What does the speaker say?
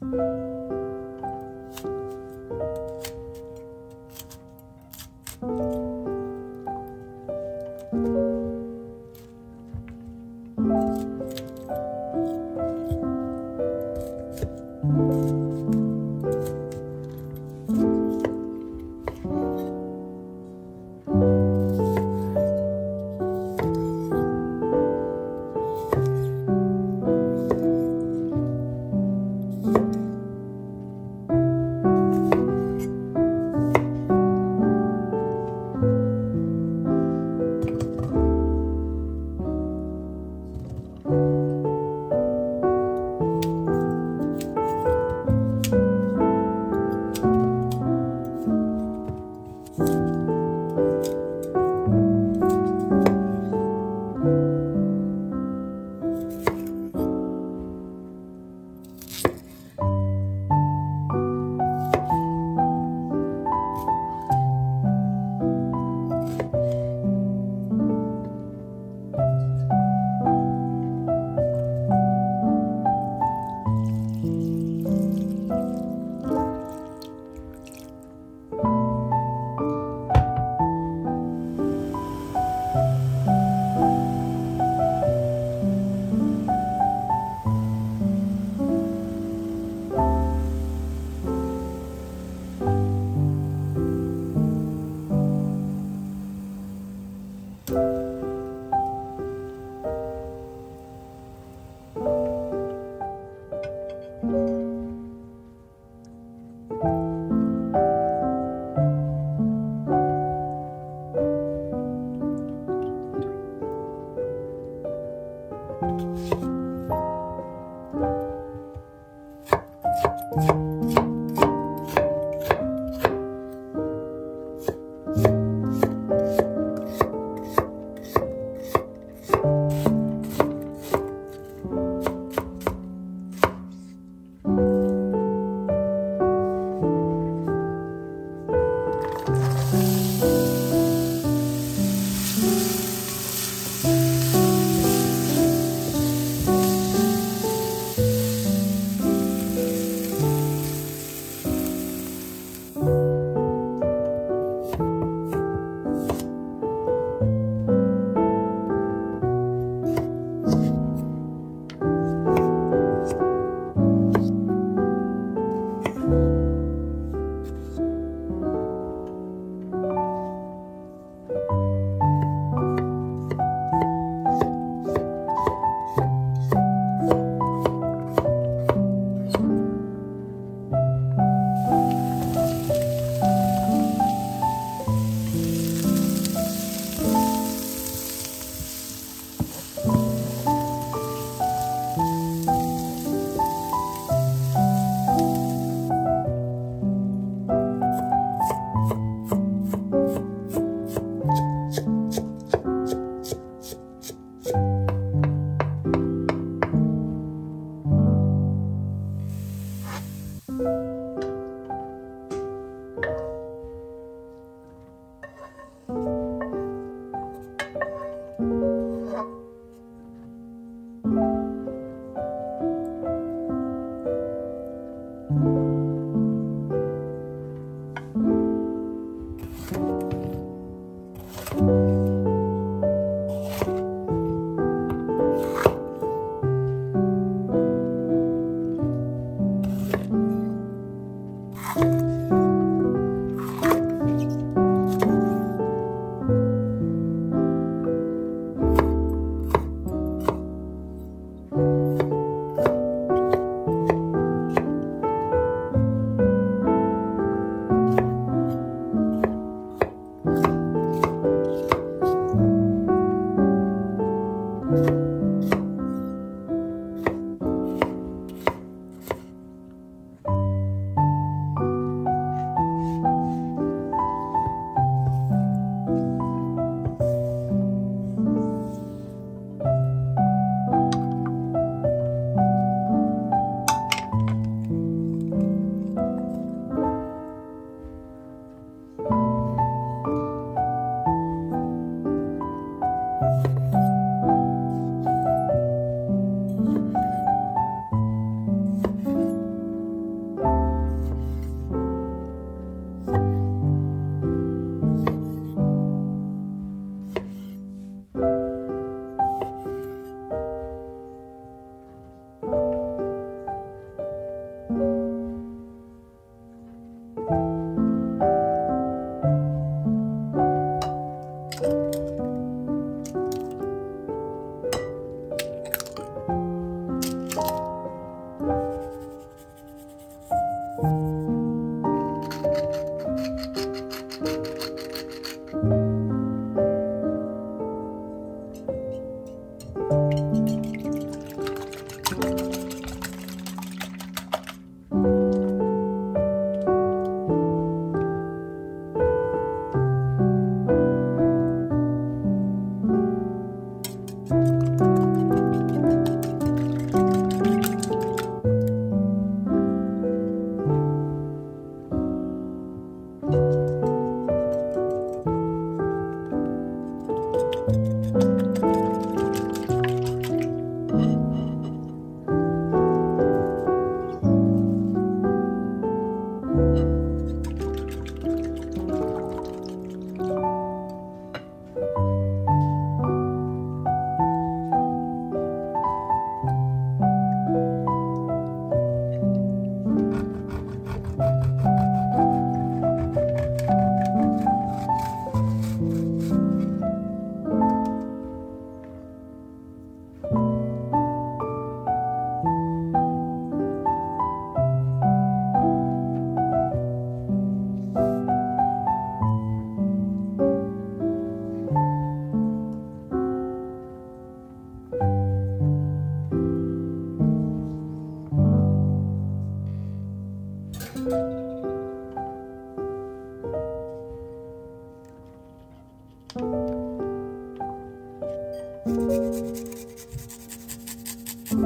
Música